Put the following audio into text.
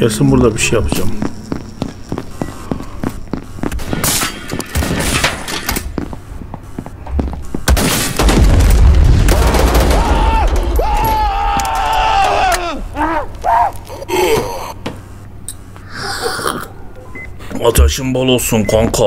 Kesin burada bir şey yapacağım. Ateşin bol olsun kanka.